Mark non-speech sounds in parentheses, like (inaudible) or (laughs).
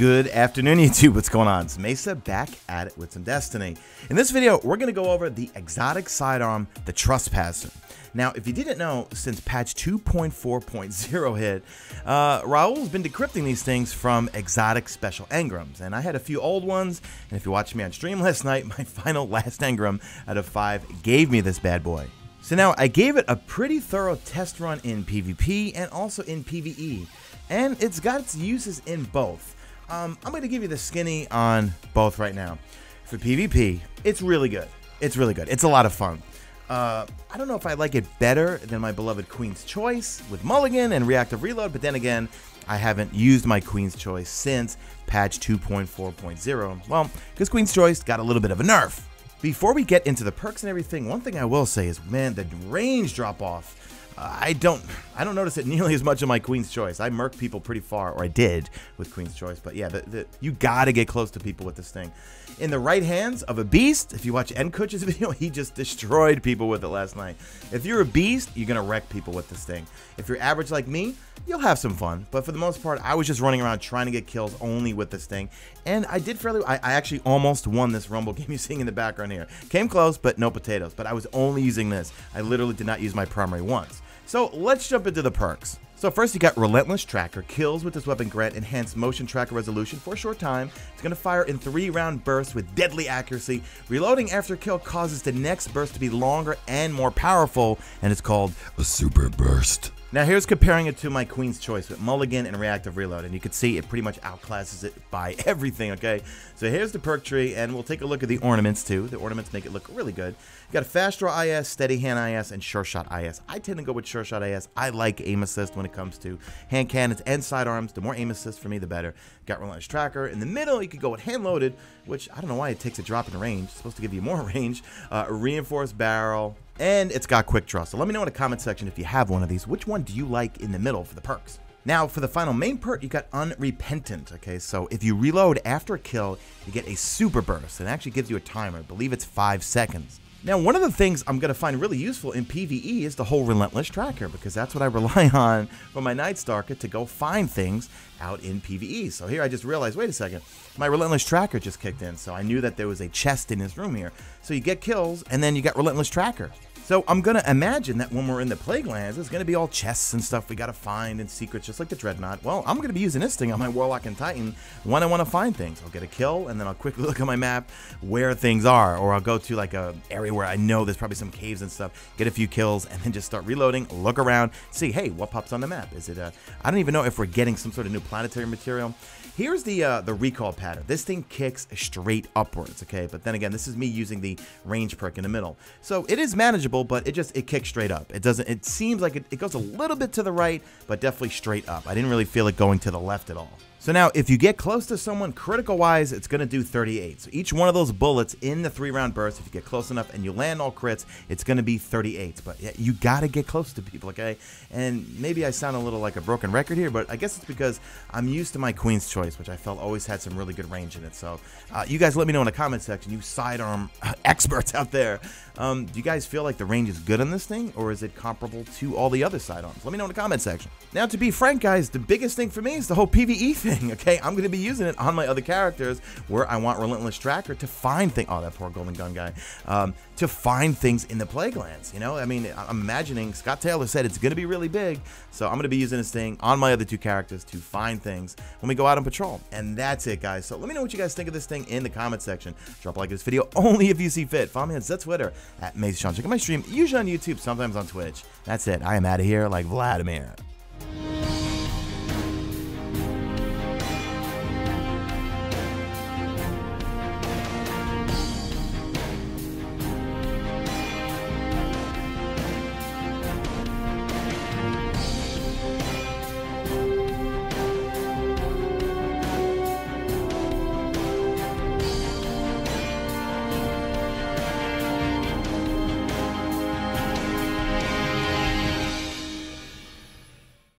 Good afternoon, (laughs) YouTube. What's going on? It's Mesa back at it with some Destiny. In this video, we're going to go over the exotic sidearm, the Trespasser. Now, if you didn't know, since patch 2.4.0 hit, uh, Rahool's been decrypting these things from exotic special engrams, and I had a few old ones, and if you watched me on stream (laughs) last night, my final last engram out of five gave me this bad boy. So now, I gave it a pretty thorough test run in PvP and also in PvE, and it's got its uses in both. Um, I'm going to give you the skinny on both right now. For PvP, it's really good. It's really good. It's a lot of fun. Uh, I don't know if I like it better than my beloved Queen's Choice with Mulligan and Reactive Reload, but then again, I haven't used my Queen's Choice since patch 2.4.0. Well, because Queen's Choice got a little bit of a nerf. Before we get into the perks and everything, one thing I will say is, man, the range drop off I don't I don't notice it (laughs) nearly as much in my Queen's Choice. I murk people pretty far, or I did with Queen's Choice. But yeah, the, the, you gotta get close to people with this thing. In the right hands of a beast, if you watch Enkuch's (laughs) video, he just destroyed people with it last night. If you're a beast, you're gonna wreck people with this thing. If you're average like me, you'll have some fun. But for the most part, I was just running around trying to get kills only with this thing. And I did fairly I, I actually almost won this Rumble (laughs) game you're seeing in the background here. Came close, but no potatoes. But I was only using this. I literally did not use my primary once. So let's jump into the perks. So first you got Relentless Tracker. Kills with this weapon grant enhanced motion tracker resolution for a short time. It's going to fire in three round bursts with deadly accuracy. Reloading after kill causes the next burst to be longer and more powerful, and it's called a super burst. Now here's comparing it to my Queen's Choice with Mulligan and Reactive Reload, and you can see it pretty much outclasses it by (laughs) everything, okay? So here's the perk tree, and we'll take a look at the ornaments too. The ornaments make it look really good. You got a Fast Draw IS, Steady Hand IS, and Sure Shot IS. I tend to go with Sure Shot IS. I like aim assist when it comes to hand cannons and sidearms. The more aim assist for me, the better. Got Relentless Tracker. In the middle, you could go with Hand Loaded, which I don't know why it takes a drop in range. It's supposed to give you more (laughs) range. Uh, reinforced Barrel, and it's got quick draw. So let me know in the comment section if you have one of these. Which one do you like in the middle for the perks? Now, for the final main perk, you got Unrepentant. Okay, so if you reload after a kill, you get a super burst. It actually gives you a timer. I believe it's five seconds. Now, one of the things I'm going to find really useful in PvE is the whole Relentless Tracker, because that's what I (laughs) rely on for my Night Stalker to go find things out in PvE. So here I just realized, wait a second, my Relentless Tracker just kicked in, so I knew that there was a chest in this room here. So you get kills, and then you got Relentless Tracker. So I'm to imagine that when we're in the Plaguelands, it's to be all chests and stuff we got to find and secrets, just like the Dreadnought. Well, I'm to be using this thing on my Warlock and Titan when I want to find things. I'll get a kill, and then I'll quickly (laughs) look at my map where things are, or I'll go to like a area where I know there's probably some caves and stuff, get a few kills, and then just start reloading, look around, see, hey, what pops on the map? Is it a, I don't even know if we're getting some sort of new planetary material. Here's the uh, the recoil pattern. This thing kicks straight upwards, okay? But then again, this is me using the range perk in the middle. So it is manageable, but it just, it kicks straight up. It doesn't, it seems like it, it goes a little bit to the right, but definitely straight up. I didn't really feel it going to the left at all. So now, if you get close to someone, critical-wise, it's going to do 38. So each one of those bullets in the three-round burst, if you get close enough and you land all crits, it's going to be 38. But yeah, you got to get close to people, okay? And maybe I sound a little like a broken record here, but I guess it's because I'm used to my Queen's Choice, which I felt always had some really good range in it. So uh, you guys let me know in the comment section, you sidearm (laughs) experts out there. Um, do you guys feel like the range is good on this thing, or is it comparable to all the other sidearms? Let me know in the comment section. Now, to be frank, guys, the biggest thing for me is the whole PvE thing thing, (laughs) okay? I'm going to be using it on my other characters where I want Relentless Tracker to find things. Oh, that poor Golden Gun guy. Um, to find things in the Plaguelands, you know? I mean, I'm imagining, Scott Taylor said it's going to be really big, so I'm going to be using this thing on my other two characters to find things when we go out on patrol. And that's it, guys. So let me know what you guys think of this thing in the comment section. Drop a like this video only if you see fit. Follow me on Twitter at MesaSean Check out my stream, usually on YouTube, sometimes on Twitch. That's it. I am out of here like Vladimir.